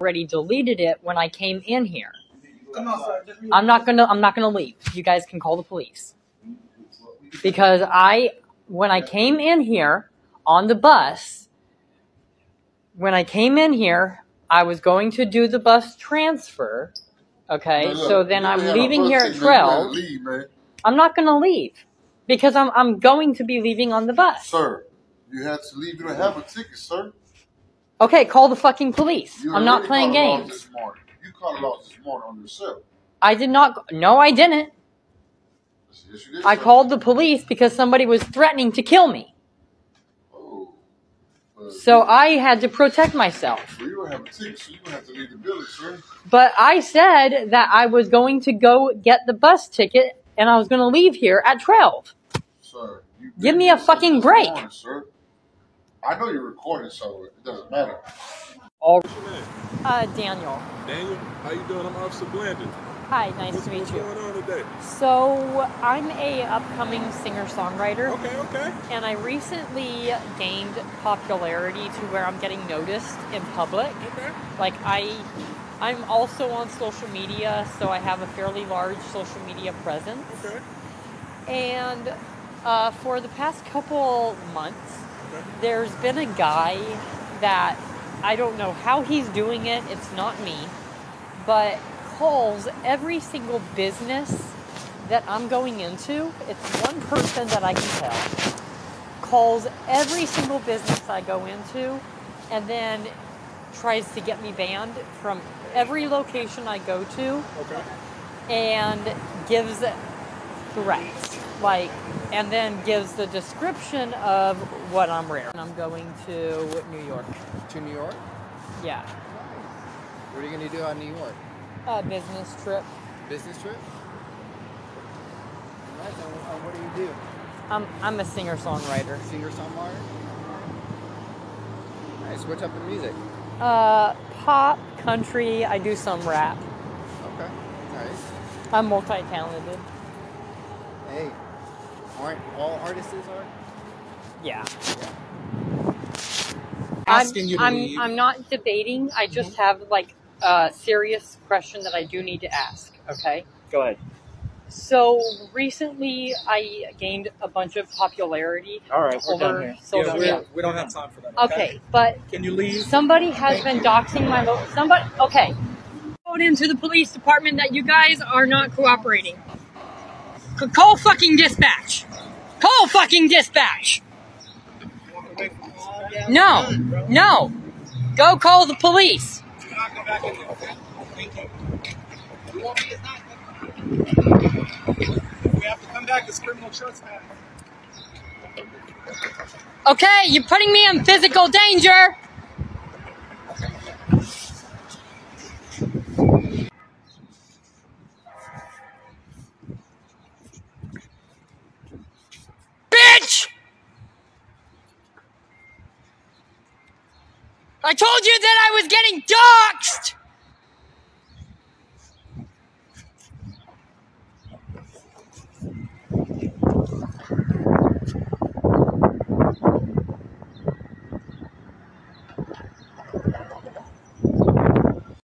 already deleted it when I came in here. Come on, sir. Just read I'm not gonna I'm not gonna leave. You guys can call the police. Because I when I came in here on the bus, when I came in here, I was going to do the bus transfer. Okay, Man, look, so then I'm ain't had no leaving here at first thing, man. You better 12. Leave. I'm not gonna leave. Because I'm I'm going to be leaving on the bus. Sir, you had to leave. You don't have a ticket, sir. Okay, call the fucking police. You I'm not playing caught a loss games. You a loss this morning on yourself. I did not no I didn't. Yes, did. I called the police because somebody was threatening to kill me. Oh. So I had to protect myself. Well, you don't have a ticket, so you don't have to leave the sir. But I said that I was going to go get the bus ticket and I was going to leave here at 12. Sir, you Give me a fucking break. morning, sir. I know you're recording, so it doesn't matter. All What's your name? uh, Daniel. Daniel? How you doing? I'm Officer Blandon. Hi, nice What's, to meet what's you. going on today? So, I'm a upcoming singer-songwriter Okay, okay. and I recently gained popularity to where I'm getting noticed in public. Okay. Like I I'm also on social media, so I have a fairly large social media presence. Okay. And uh, for the past couple months, Okay. There's been a guy that I don't know how he's doing it, it's not me, but calls every single business that I'm going into. It's one person that I can tell. Calls every single business I go into and then tries to get me banned from every location I go to Okay. and gives threats like and then gives the description of what I'm wearing. I'm going to New York. To New York? Yeah. What are you gonna do on New York? A business trip. Business trip? Nice. And what do you do? I'm I'm a singer-songwriter. Singer songwriter? Nice. What type of music? Uh pop, country, I do some rap. Okay. Nice. I'm multi-talented. Hey, aren't all artists are? Yeah. Asking I'm, you to I'm, leave. I'm not debating. I mm-hmm. just have like a serious question that I do need to ask. Okay. Go ahead. So recently, I gained a bunch of popularity. All right, we're Over done here. social Yeah, media. we're- we don't have time for that. Okay, but Can you leave? somebody has been doxing my lo- somebody. Okay. Phone into the police department that you guys are not cooperating. Call fucking dispatch. Call fucking dispatch. No, no. Go call the police. Okay, you're putting me in physical danger. I told you that I was getting doxxed!